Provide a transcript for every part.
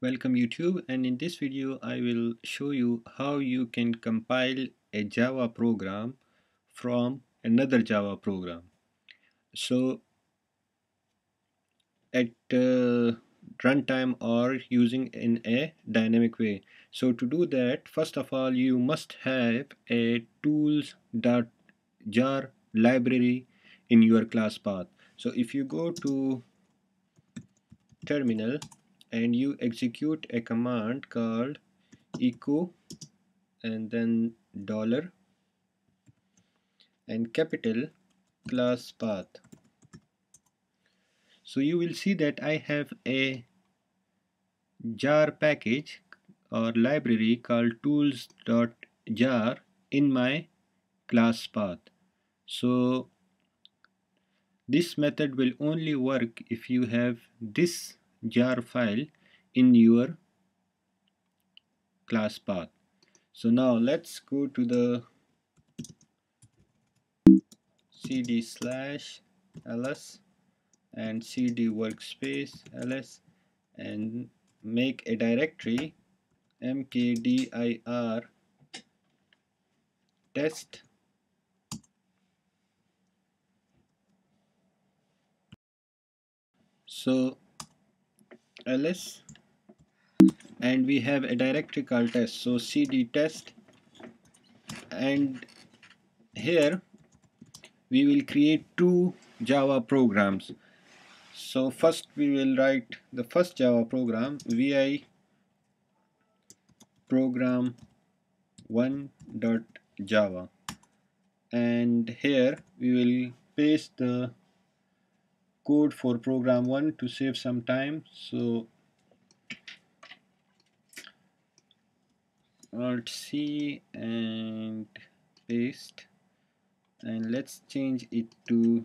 Welcome YouTube and in this video I will show you how you can compile a Java program from another Java program. So at uh, runtime or using in a dynamic way. So to do that first of all you must have a tools.jar library in your class path. So if you go to terminal and you execute a command called echo and then dollar and capital class path. So you will see that I have a jar package or library called tools.jar in my class path. So this method will only work if you have this jar file in your class path. So now let's go to the cd slash ls and cd workspace ls and make a directory mkdir test. So ls and we have a directory called test. So cd test. And here we will create two java programs. So first we will write the first java program vi program 1 dot java. And here we will paste the code for program 1 to save some time. So alt C and paste. And let's change it to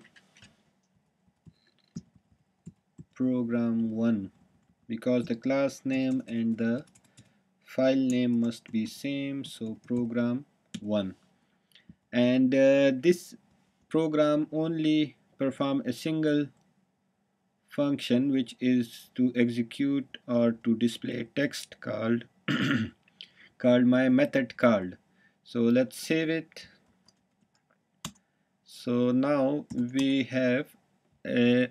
program 1 because the class name and the file name must be same. So program 1 and uh, this program only perform a single function which is to execute or to display text called called my method called. So let's save it. So now we have a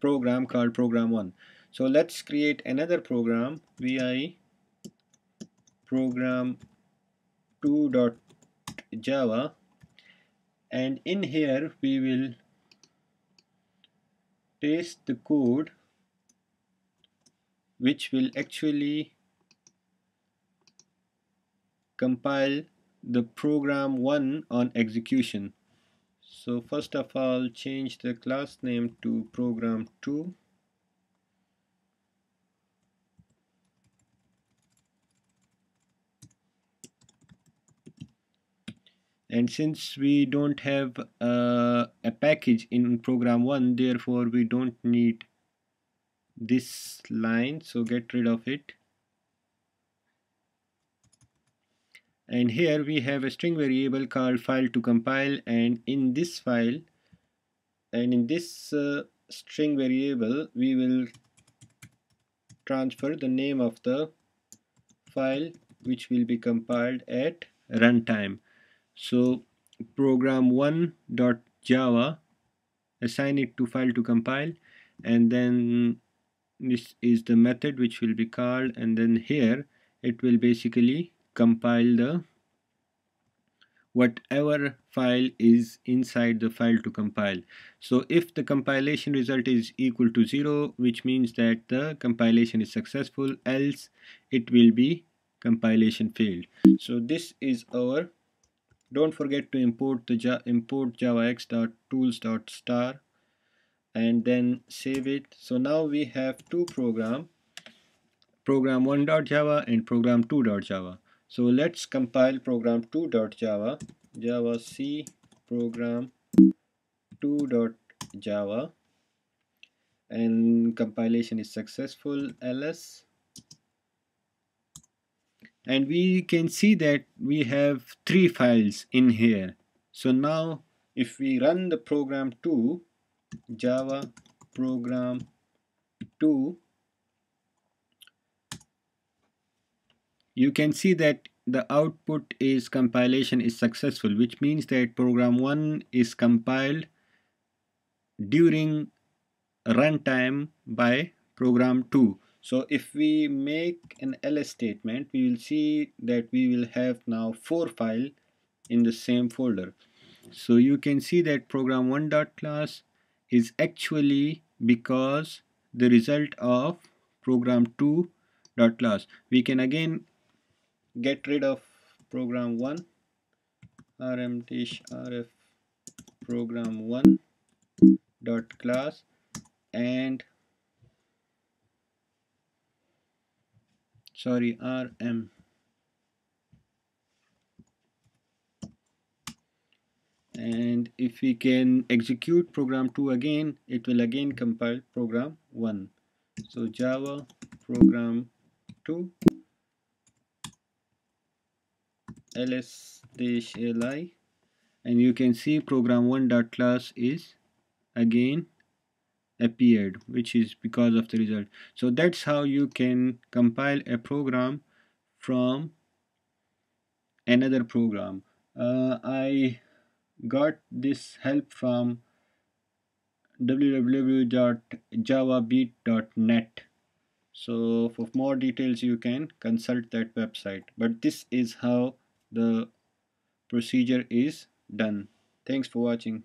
program called program1 so let's create another program vi program 2.java and in here we will paste the code which will actually compile the program 1 on execution. So first of all change the class name to program 2 and since we don't have uh, a package in program 1 therefore we don't need this line so get rid of it. And here we have a string variable called file to compile and in this file and in this uh, string variable we will transfer the name of the file which will be compiled at runtime. So program 1 dot java assign it to file to compile and then this is the method which will be called and then here it will basically compile the whatever file is inside the file to compile. So if the compilation result is equal to 0 which means that the compilation is successful else it will be compilation failed. So this is our don't forget to import the import javax.tools.star and then save it. So now we have two program program 1.java and program 2.java so let's compile program 2.java javac program 2.java and compilation is successful. ls and we can see that we have three files in here. So now if we run the program 2 java program 2 you can see that the output is compilation is successful which means that program 1 is compiled during runtime by program 2 so if we make an ls statement we will see that we will have now four file in the same folder. So you can see that program 1 dot class is actually because the result of program 2 dot class. We can again get rid of program 1 rm rf program 1 dot class and sorry rm and if we can execute program 2 again it will again compile program 1 so java program 2 ls-li and you can see program 1 dot class is again appeared which is because of the result. So that's how you can compile a program from another program. Uh, I got this help from www.javabeat.net so for more details you can consult that website. But this is how the procedure is done. Thanks for watching